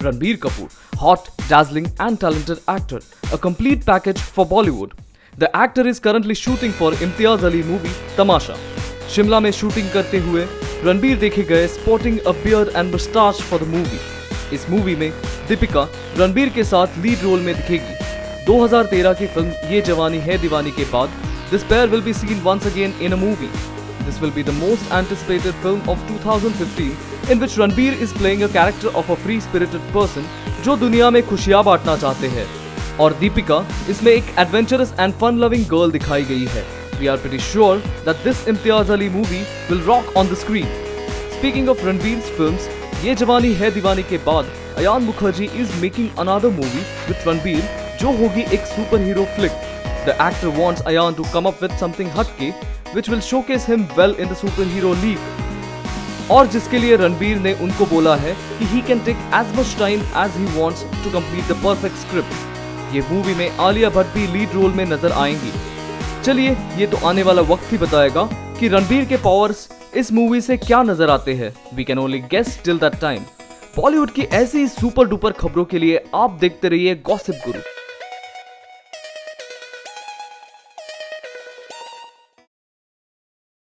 Ranbir Kapoor, hot, dazzling, and talented actor, a complete package for Bollywood. The actor is currently shooting for Imtiaz Ali movie Tamasha. Shimla में shooting करते हुए रणबीर देखे गए sporting a beard and moustache for the movie इस movie में दीपिका रणबीर के साथ lead role में दिखेगी 2013 की फ़िल्म ये जवानी है दीवानी के बाद this pair will be seen once again in a movie This will be the most anticipated film of 2015 in which Ranbir is playing a character of a free-spirited person जो दुनिया में खुशियाँ बांटना चाहते हैं और दीपिका इसमें एक adventurous and fun loving girl दिखाई गई है We are pretty sure that this Imtiaz Ali movie will rock on the screen. Speaking of Ranbir's films, ये जवानी है दीवानी के बाद Ayan Mukherjee is making another movie with Ranbir जो होगी एक super hero flick The actor wants Ayan to come up with something हटके which will showcase him well in the superhero league. और जिसके लिए रणबीर ने उनको बोला है कि he can take as much time as he wants to complete the perfect script. ये मूवी में आलिया भट्ट भी लीड रोल में नज़र आएँगी चलिए ये तो आने वाला वक्त ही बताएगा कि रणबीर के पावर्स इस मूवी से क्या नज़र आते हैं we can only guess till that time Bollywood की ऐसी सुपर डुपर खबरों के लिए आप देखते रहिए गॉसिप गुरु